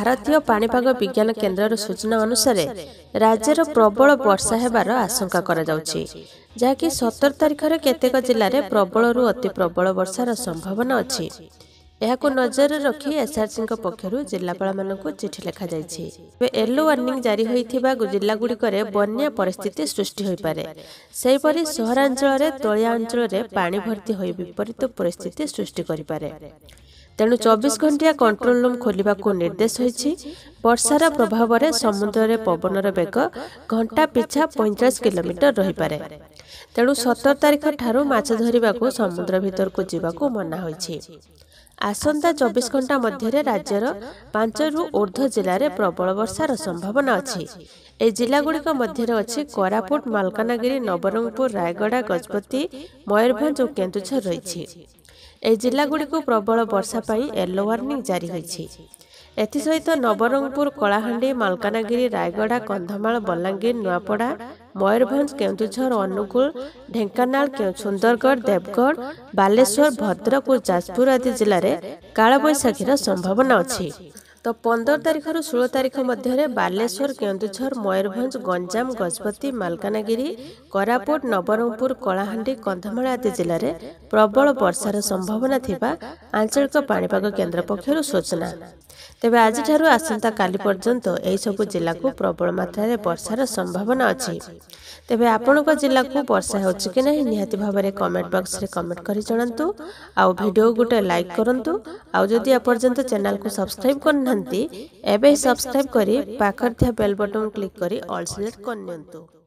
ଭାରତୀୟ ପାଣିପାଗ ବିଜ୍ଞାନ କେନ୍ଦ୍ରର ସୂଚନା ଅନୁସାରେ ରାଜ୍ୟର ପ୍ରବଳ ବର୍ଷା ହେବାର ଆଶଙ୍କା କରାଯାଉଛି ଯାହାକି ସତର ତାରିଖରେ କେତେକ ଜିଲ୍ଲାରେ ପ୍ରବଳରୁ ଅତି ପ୍ରବଳ ବର୍ଷାର ସମ୍ଭାବନା ଅଛି। ଏହାକୁ ନଜରରେ ରଖି ଏସ୍ଆର୍ସିଙ୍କ ପକ୍ଷରୁ ଜିଲ୍ଲାପାଳମାନଙ୍କୁ ଚିଠି ଲେଖାଯାଇଛି। ଏବେ ୟେଲୋ ୱାର୍ଣ୍ଣିଂ ଜାରି ହୋଇଥିବା ଜିଲ୍ଲାଗୁଡ଼ିକରେ ବନ୍ୟା ପରିସ୍ଥିତି ସୃଷ୍ଟି ହୋଇପାରେ। ସେହିପରି ସହରାଞ୍ଚଳରେ ତଳିଆ ଅଞ୍ଚଳରେ ପାଣି ଭର୍ତ୍ତି ହୋଇ ବିପରୀତ ପରିସ୍ଥିତି ସୃଷ୍ଟି କରିପାରେ। ତେଣୁ ଚବିଶ ଘଣ୍ଟିଆ କଣ୍ଟ୍ରୋଲ ରୁମ୍ ଖୋଲିବାକୁ ନିର୍ଦ୍ଦେଶ ହୋଇଛି। ବର୍ଷାର ପ୍ରଭାବରେ ସମୁଦ୍ରରେ ପବନର ବେଗ ଘଣ୍ଟା ପିଛା ପଇଁଚାଳିଶ କିଲୋମିଟର ରହିପାରେ। ତେଣୁ ସତର ତାରିଖ ଠାରୁ ମାଛ ଧରିବାକୁ ସମୁଦ୍ର ଭିତରକୁ ଯିବାକୁ ମନା ହୋଇଛି। ଆସନ୍ତା ଚବିଶ ଘଣ୍ଟା ମଧ୍ୟରେ ରାଜ୍ୟର ପାଞ୍ଚରୁ ଉର୍ଦ୍ଧ୍ୱ ଜିଲ୍ଲାରେ ପ୍ରବଳ ବର୍ଷାର ସମ୍ଭାବନା ଅଛି। ଏହି ଜିଲ୍ଲାଗୁଡ଼ିକ ମଧ୍ୟରେ ଅଛି କୋରାପୁଟ ମାଲକାନଗିରି ନବରଙ୍ଗପୁର ରାୟଗଡ଼ା ଗଜପତି ମୟୂରଭଞ୍ଜ ଓ କେନ୍ଦୁଝର ରହିଛି। ଏହି ଜିଲ୍ଲାଗୁଡ଼ିକୁ ପ୍ରବଳ ବର୍ଷା ପାଇଁ ୟେଲୋ ୱାର୍ଣ୍ଣିଂ ଜାରି ହୋଇଛି। ଏଥିସହିତ ନବରଙ୍ଗପୁର କଳାହାଣ୍ଡି ମାଲକାନଗିରି ରାୟଗଡ଼ା କନ୍ଧମାଳ ବଲାଙ୍ଗୀର ନୂଆପଡ଼ା ମୟୂରଭଞ୍ଜ କେନ୍ଦୁଝର ଅନୁଗୁଳ ଢେଙ୍କାନାଳ ସୁନ୍ଦରଗଡ଼ ଦେବଗଡ଼ ବାଲେଶ୍ୱର ଭଦ୍ରକ ଓ ଯାଜପୁର ଆଦି ଜିଲ୍ଲାରେ କାଳବୈଶାଖୀର ସମ୍ଭାବନା ଅଛି। ତ ପନ୍ଦର ତାରିଖରୁ ଷୋହଳ ତାରିଖ ମଧ୍ୟରେ ବାଲେଶ୍ୱର କେନ୍ଦୁଝର ମୟୂରଭଞ୍ଜ ଗଞ୍ଜାମ ଗଜପତି ମାଲକାନଗିରି କୋରାପୁଟ ନବରଙ୍ଗପୁର କଳାହାଣ୍ଡି କନ୍ଧମାଳ ଆଦି ଜିଲ୍ଲାରେ ପ୍ରବଳ ବର୍ଷାର ସମ୍ଭାବନା ଥିବା ଆଞ୍ଚଳିକ ପାଣିପାଗ କେନ୍ଦ୍ର ପକ୍ଷରୁ ସୂଚନା। ତେବେ ଆଜିଠାରୁ ଆସନ୍ତାକାଲି ପର୍ଯ୍ୟନ୍ତ ଏହିସବୁ ଜିଲ୍ଲାକୁ ପ୍ରବଳ ମାତ୍ରାରେ ବର୍ଷାର ସମ୍ଭାବନା ଅଛି। ତେବେ ଆପଣଙ୍କ ଜିଲ୍ଲାକୁ ବର୍ଷା ହେଉଛି କି ନାହିଁ ନିହାତି ଭାବରେ କମେଣ୍ଟ ବକ୍ସରେ କମେଣ୍ଟ କରି ଜଣାନ୍ତୁ। ଆଉ ଭିଡ଼ିଓ ଗୋଟେ ଲାଇକ୍ କରନ୍ତୁ। ଆଉ ଯଦି ଏପର୍ଯ୍ୟନ୍ତ ଚ୍ୟାନେଲକୁ ସବସ୍କ୍ରାଇବ୍ କରିନାହାନ୍ତି ଏବେ ସବସ୍କ୍ରାଇବ୍ କରି ପାଖରେ ଥିବା ବେଲ୍ ବଟନ୍ କ୍ଲିକ୍ କରି ଅଲ୍ ସିଲେକ୍ଟ କରିନିଅନ୍ତୁ